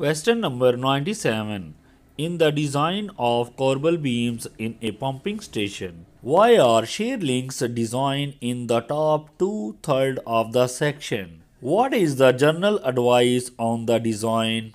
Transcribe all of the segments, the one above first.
Question number 97. In the design of corbel beams in a pumping station, why are shear links designed in the top two third of the section? What is the general advice on the design?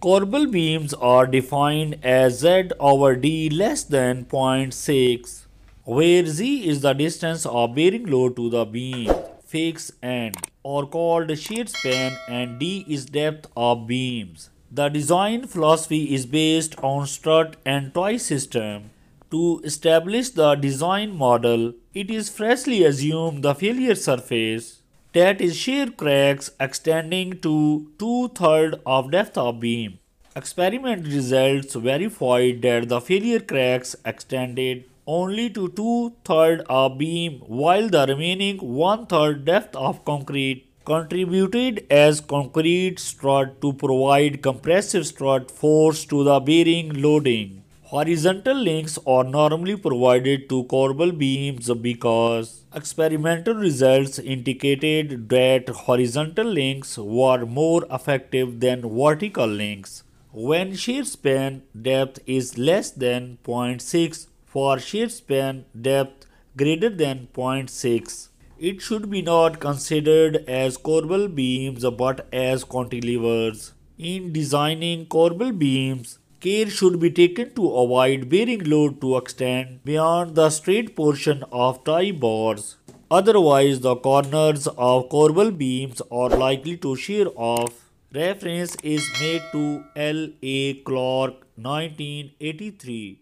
Corbel beams are defined as Z over D less than 0.6, where Z is the distance of bearing load to the beam, fixed end, or called shear span and D is depth of beams. The design philosophy is based on strut and tie system. To establish the design model, it is freshly assumed the failure surface that is shear cracks extending to two-thirds of depth of beam. Experiment results verified that the failure cracks extended only to two-thirds of beam while the remaining one-third depth of concrete contributed as concrete strut to provide compressive strut force to the bearing loading. Horizontal links are normally provided to corbel beams because experimental results indicated that horizontal links were more effective than vertical links. When shear span depth is less than 0.6 for shear span depth greater than 0.6 it should be not considered as corbel beams but as cantilevers. In designing corbel beams, care should be taken to avoid bearing load to extend beyond the straight portion of tie bars. Otherwise, the corners of corbel beams are likely to shear off. Reference is made to L. A. Clark 1983.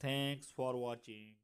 Thanks for watching.